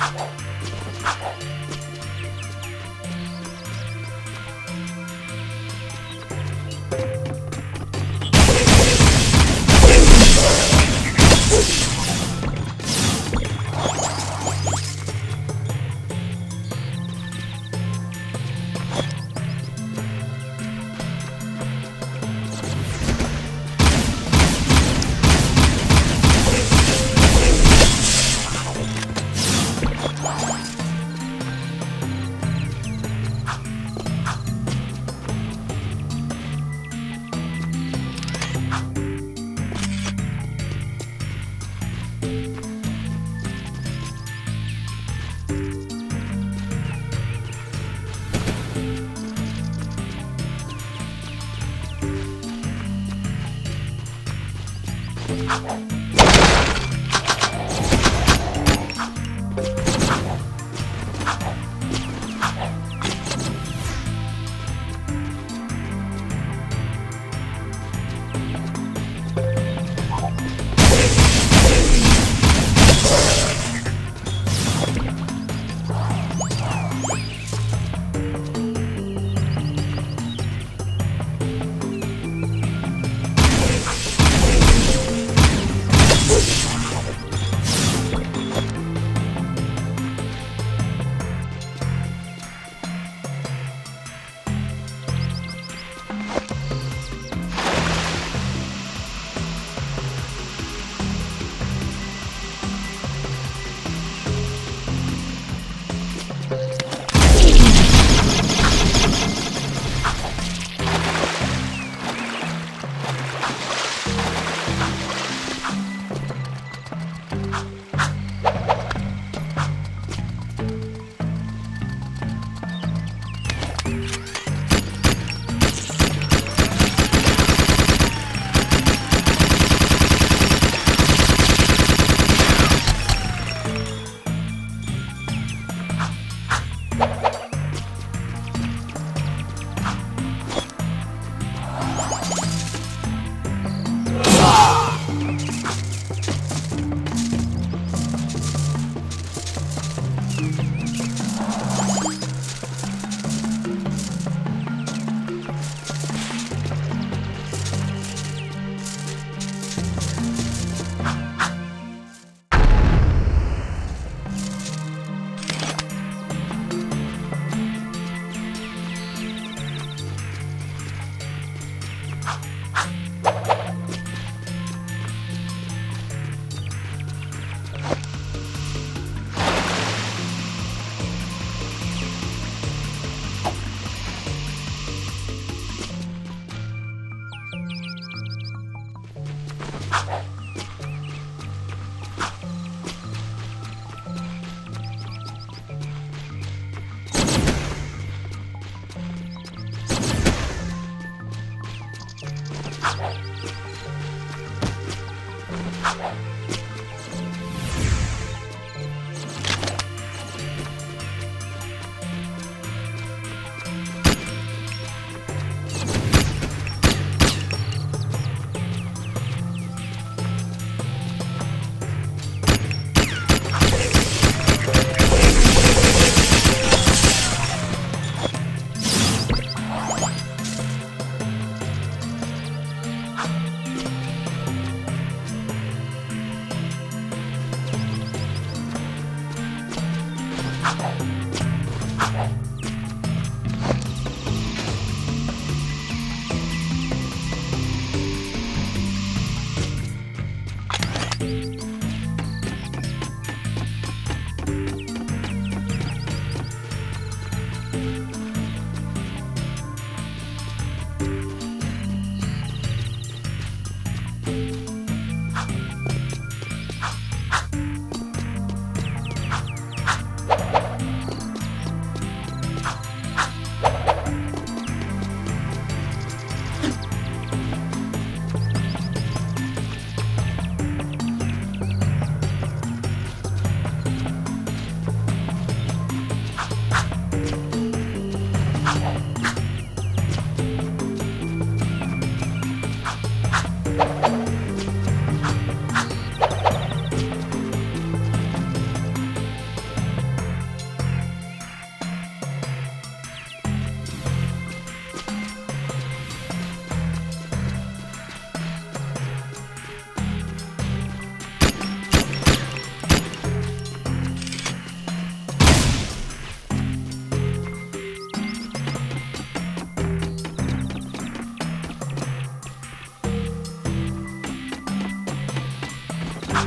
you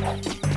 Bye.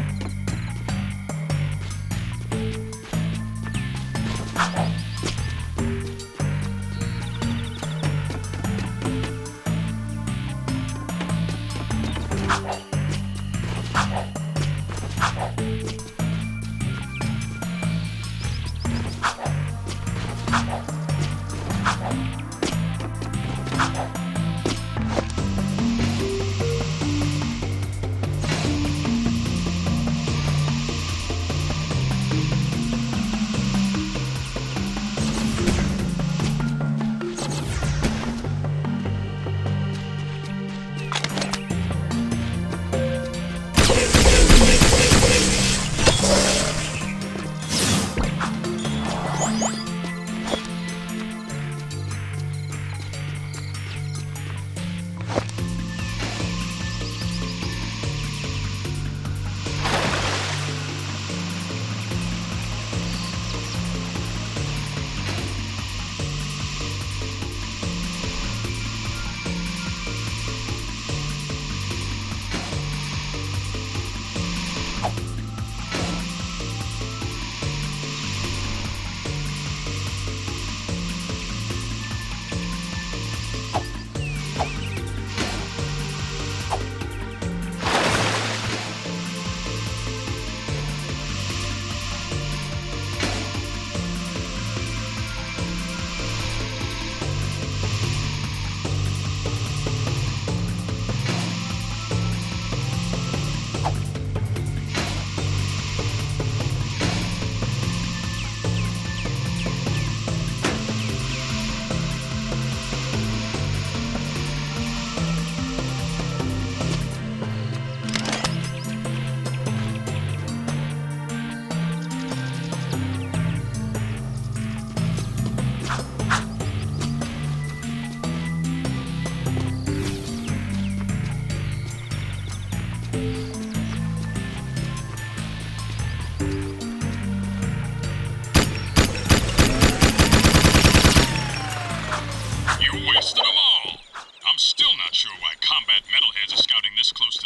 sure why combat metalheads are scouting this close to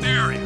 the area.